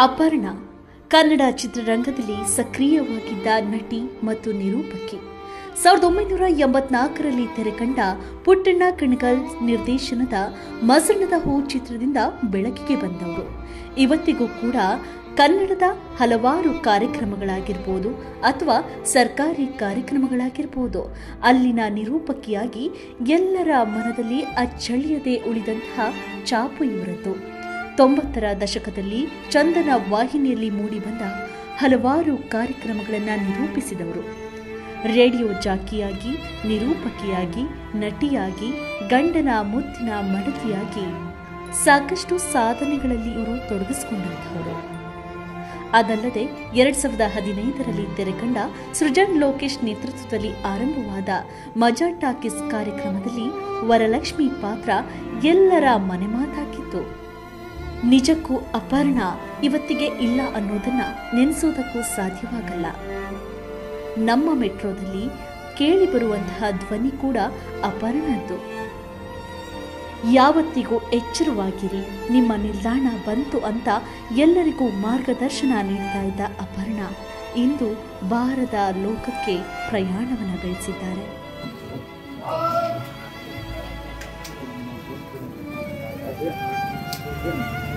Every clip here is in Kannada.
ಅಪರ್ಣ ಕನ್ನಡ ಚಿತ್ರರಂಗದಲ್ಲಿ ಸಕ್ರಿಯವಾಗಿದ್ದ ನಟಿ ಮತ್ತು ನಿರೂಪಕಿ. ಸಾವಿರದ ಒಂಬೈನೂರ ಎಂಬತ್ನಾಲ್ಕರಲ್ಲಿ ತೆರೆಕಂಡ ಪುಟ್ಟಣ್ಣ ಕಣಗಲ್ ನಿರ್ದೇಶನದ ಮಸಣದ ಹೂ ಚಿತ್ರದಿಂದ ಬೆಳಕಿಗೆ ಬಂದವರು. ಇವತ್ತಿಗೂ ಕೂಡ ಕನ್ನಡದ ಹಲವಾರು ಕಾರ್ಯಕ್ರಮಗಳಾಗಿರ್ಬೋದು ಅಥವಾ ಸರ್ಕಾರಿ ಕಾರ್ಯಕ್ರಮಗಳಾಗಿರ್ಬೋದು. ಅಲ್ಲಿನ ನಿರೂಪಕಿಯಾಗಿ ಎಲ್ಲರ ಮನದಲ್ಲಿ ಅಚ್ಚಳಿಯದೆ ಉಳಿದಂತಹ ಚಾಪು ಇವರದ್ದು ತೊಂಬತ್ತರ ದಶಕದಲ್ಲಿ ಚಂದನ ವಾಹಿನಿಯಲ್ಲಿ ಮೂಡಿಬಂದ ಹಲವಾರು ಕಾರ್ಯಕ್ರಮಗಳನ್ನು ನಿರೂಪಿಸಿದವರು. ರೇಡಿಯೋ ಜಾಕಿಯಾಗಿ, ನಿರೂಪಕಿಯಾಗಿ, ನಟಿಯಾಗಿ, ಗಂಡನ ಮುತ್ತಿನ ಮಡದಿಯಾಗಿ ಸಾಕಷ್ಟು ಸಾಧನೆಗಳಲ್ಲಿ ಇವರು ತೊಡಗಿಸಿಕೊಂಡಂತಹವರು. ಅದಲ್ಲದೆ ಎರಡ್ ಸಾವಿರದ ಹದಿನೈದರಲ್ಲಿ ತೆರೆಕಂಡ ಸೃಜನ್ ಲೋಕೇಶ್ ನೇತೃತ್ವದಲ್ಲಿ ಆರಂಭವಾದ ಮಜಾ ಟಾಕೀಸ್ ಕಾರ್ಯಕ್ರಮದಲ್ಲಿ ವರಲಕ್ಷ್ಮಿ ಪಾತ್ರ ಎಲ್ಲರ ಮನೆಮಾತಾಗಿತ್ತು. ನಿಜಕ್ಕೂ ಅಪರ್ಣ ಇವತ್ತಿಗೆ ಇಲ್ಲ ಅನ್ನೋದನ್ನ ನೆನೆಸೋದಕ್ಕೂ ಸಾಧ್ಯವಾಗಲ್ಲ. ನಮ್ಮ ಮೆಟ್ರೋದಲ್ಲಿ ಕೇಳಿಬರುವಂತಹ ಧ್ವನಿ ಕೂಡ ಅಪರ್ಣದ್ದು. ಯಾವತ್ತಿಗೂ ಎಚ್ಚರವಾಗಿರಿ, ನಿಮ್ಮ ನಿಲ್ದಾಣ ಬಂತು ಅಂತ ಎಲ್ಲರಿಗೂ ಮಾರ್ಗದರ್ಶನ ನೀಡ್ತಾ ಇದ್ದ ಅಪರ್ಣ ಇಂದು ಬಾರದ ಲೋಕಕ್ಕೆ ಪ್ರಯಾಣವನ್ನು ಬೆಳೆಸಿದ್ದಾರೆ. Thank ಕೂಡ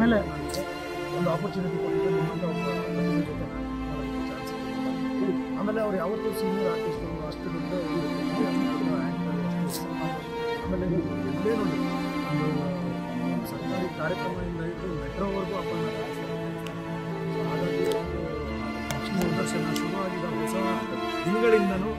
ಮೇಲೆ ಒಂದು ಆಪರ್ಚುನಿಟಿ ಕೊಟ್ಟಿದ್ದು ಆಮೇಲೆ ಅವ್ರು ಯಾವತ್ತೂ ಸೀನಿಯರ್ ಆರ್ಟಿಸ್ಟು ಅಷ್ಟು ದೊಡ್ಡ ಆಮೇಲೆ ಇಲ್ಲೇ ನೋಡಿ, ಒಂದು ಸರ್ಕಾರಿ ಕಾರ್ಯಕ್ರಮದಿಂದ ಹಿಡಿದು ಮೆಟ್ರೋವರೆಗೂ ಅಪರ್ಣ ಹಾಗಾಗಿ ಒಂದು ಲಕ್ಷ್ಮೀ ದರ್ಶನ ಶುರುವಾಗಿದ್ದ ಹೊಸ ದಿನಗಳಿಂದನೂ